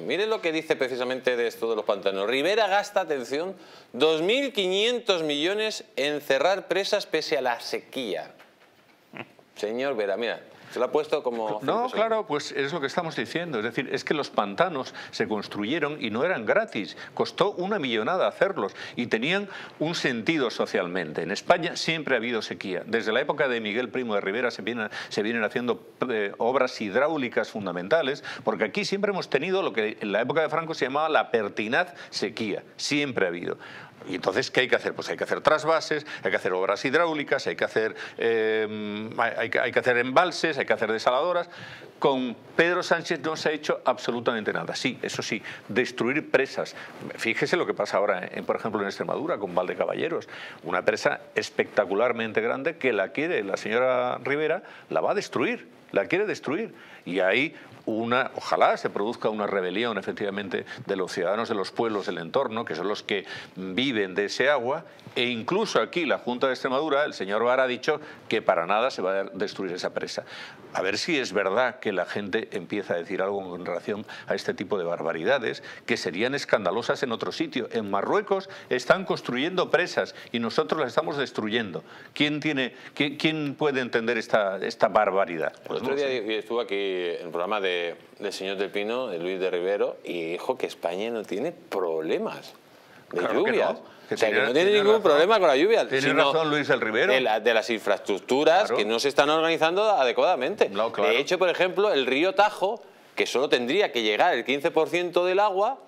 Miren lo que dice precisamente de esto de los pantanos. Rivera gasta, atención, 2.500 millones en cerrar presas pese a la sequía. Señor Vera, mira, se lo ha puesto como... No, claro, pues es lo que estamos diciendo. Es decir, es que los pantanos se construyeron y no eran gratis. Costó una millonada hacerlos y tenían un sentido socialmente. En España siempre ha habido sequía. Desde la época de Miguel Primo de Rivera se vienen, se vienen haciendo eh, obras hidráulicas fundamentales, porque aquí siempre hemos tenido lo que en la época de Franco se llamaba la pertinaz sequía. Siempre ha habido. Y entonces, ¿qué hay que hacer? Pues hay que hacer trasvases, hay que hacer obras hidráulicas, hay que hacer, eh, hay, hay que hacer embalses, hay que hacer desaladoras. Con Pedro Sánchez no se ha hecho absolutamente nada. Sí, eso sí, destruir presas. Fíjese lo que pasa ahora, en, por ejemplo, en Extremadura con Valdecaballeros. Una presa espectacularmente grande que la quiere la señora Rivera, la va a destruir, la quiere destruir. Y ahí una, ojalá se produzca una rebelión efectivamente de los ciudadanos de los pueblos del entorno, que son los que viven de ese agua, e incluso aquí la Junta de Extremadura, el señor Vara ha dicho que para nada se va a destruir esa presa. A ver si es verdad que la gente empieza a decir algo en relación a este tipo de barbaridades, que serían escandalosas en otro sitio. En Marruecos están construyendo presas y nosotros las estamos destruyendo. ¿Quién, tiene, quién, puede entender esta, esta barbaridad? Pues el otro día estuvo aquí en el programa de del señor del Pino, de Luis de Rivero, y dijo que España no tiene problemas de lluvias. o sea, que no tiene, ningún problema con la lluvia. Tiene razón Luis del Rivero. De, las infraestructuras que no se están organizando adecuadamente. De hecho, por ejemplo, el río Tajo, que solo tendría que llegar el 15% del agua,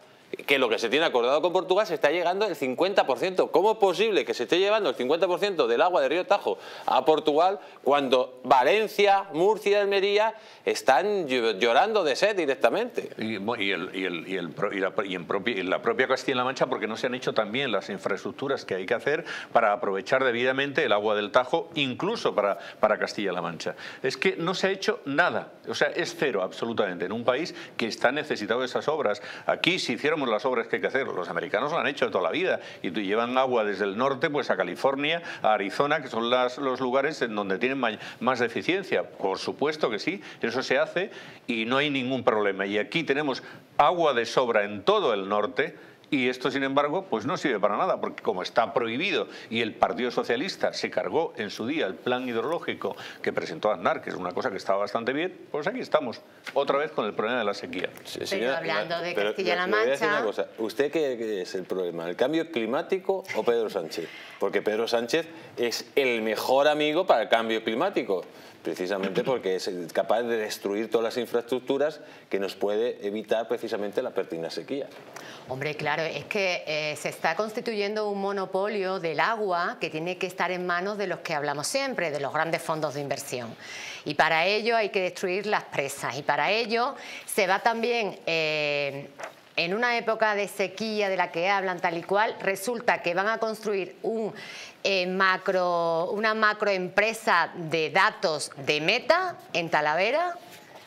que lo que se tiene acordado con Portugal se está llegando el 50%. ¿Cómo es posible que se esté llevando el 50% del agua del río Tajo a Portugal cuando Valencia, Murcia y Almería están llorando de sed directamente? Y, y, en, en la propia Castilla-La Mancha porque no se han hecho también las infraestructuras que hay que hacer para aprovechar debidamente el agua del Tajo, incluso para, para Castilla-La Mancha. Es que no se ha hecho nada, o sea, es cero absolutamente en un país que está necesitado de esas obras. Aquí si las obras que hay que hacer. Los americanos lo han hecho toda la vida y llevan agua desde el norte pues a California, a Arizona, que son las, los lugares en donde tienen más deficiencia. Por supuesto que sí, eso se hace y no hay ningún problema. Y aquí tenemos agua de sobra en todo el norte y esto, sin embargo, pues no sirve para nada, porque como está prohibido y el Partido Socialista se cargó en su día el plan hidrológico que presentó Aznar, que es una cosa que estaba bastante bien, pues aquí estamos, otra vez con el problema de la sequía. Pero hablando de Castilla-La Mancha... ¿Usted qué, es el problema? ¿El cambio climático o Pedro Sánchez? Porque Pedro Sánchez es el mejor amigo para el cambio climático precisamente porque es capaz de destruir todas las infraestructuras que nos puede evitar precisamente la pertinaz sequía. Hombre, claro, es que eh, se está constituyendo un monopolio del agua que tiene que estar en manos de los que hablamos siempre, de los grandes fondos de inversión. Y para ello hay que destruir las presas y para ello se va también... Eh, en una época de sequía de la que hablan tal y cual, resulta que van a construir un eh, macro, una macroempresa de datos de Meta en Talavera,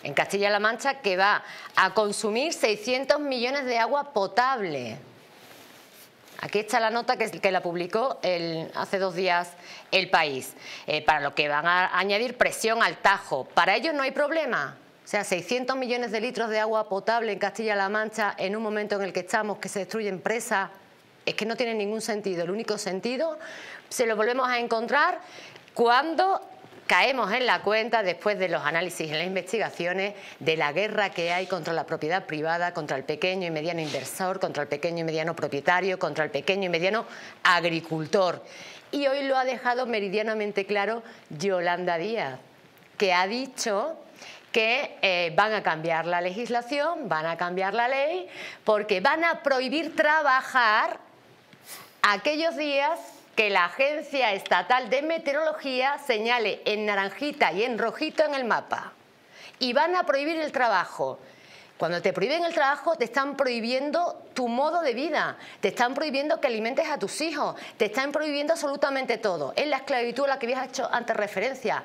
en Castilla-La Mancha, que va a consumir 600 millones de agua potable. Aquí está la nota que, la publicó el, hace dos días El País, eh, para lo que van a añadir presión al Tajo. Para ellos no hay problema. Sea, 600 millones de litros de agua potable en Castilla-La Mancha en un momento en el que estamos, que se destruyen presas, es que no tiene ningún sentido. El único sentido se lo volvemos a encontrar cuando caemos en la cuenta, después de los análisis y las investigaciones, de la guerra que hay contra la propiedad privada, contra el pequeño y mediano inversor, contra el pequeño y mediano propietario, contra el pequeño y mediano agricultor. Y hoy lo ha dejado meridianamente claro Yolanda Díaz, que ha dicho que eh, van a cambiar la legislación, van a cambiar la ley, porque van a prohibir trabajar aquellos días que la Agencia Estatal de Meteorología señale en naranjita y en rojito en el mapa. Y van a prohibir el trabajo. Cuando te prohíben el trabajo, te están prohibiendo tu modo de vida, te están prohibiendo que alimentes a tus hijos, te están prohibiendo absolutamente todo. Es la esclavitud a la que habías hecho antes referencia.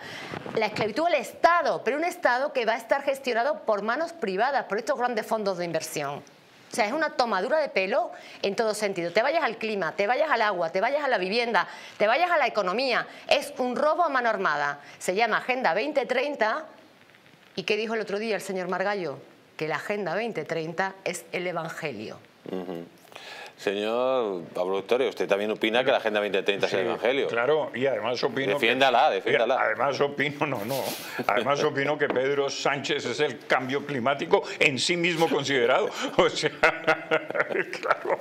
La esclavitud del Estado, pero un Estado que va a estar gestionado por manos privadas, por estos grandes fondos de inversión. O sea, es una tomadura de pelo en todo sentido. Te vayas al clima, te vayas al agua, te vayas a la vivienda, te vayas a la economía. Es un robo a mano armada. Se llama Agenda 2030. ¿Y qué dijo el otro día el señor Margallo? Que la Agenda 2030 es el Evangelio. Señor Pablo Victoria, usted también opina que la Agenda 2030 es el Evangelio. Claro, y además opino. Defiéndala, defiéndala. Además opino, no, no. Además opino que Pedro Sánchez es el cambio climático en sí mismo considerado. O sea, claro.